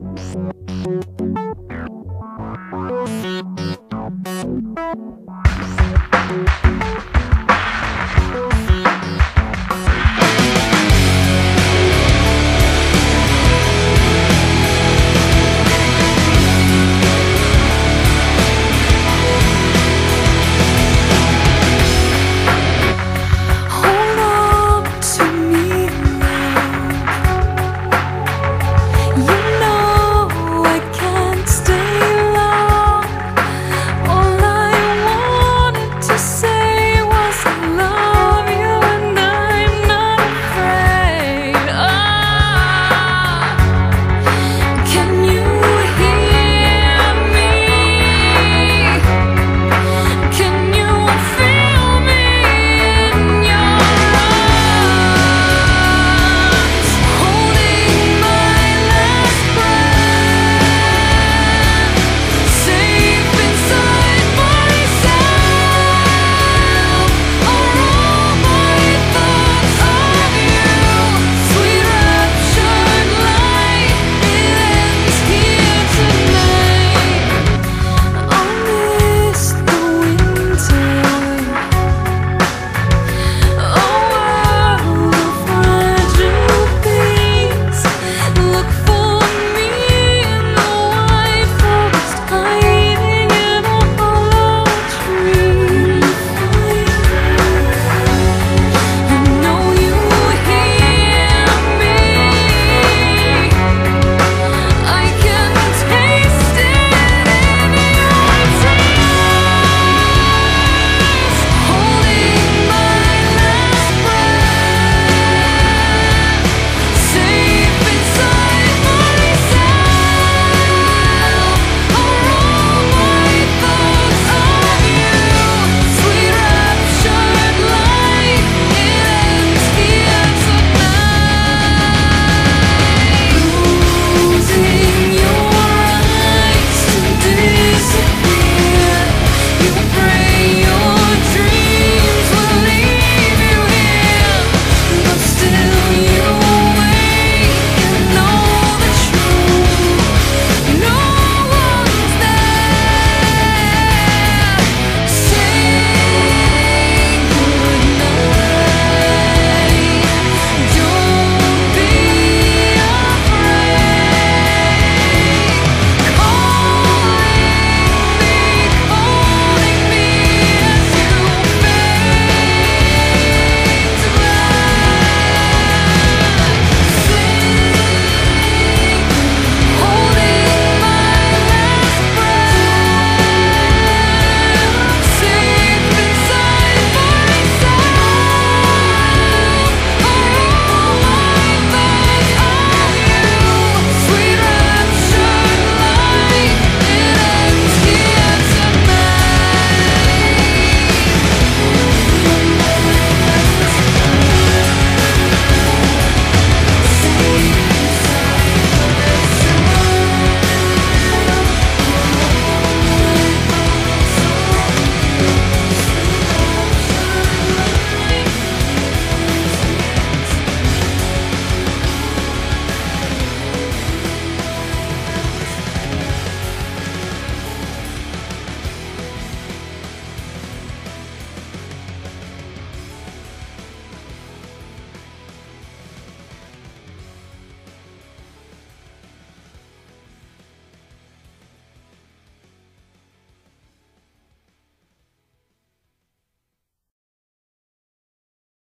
Música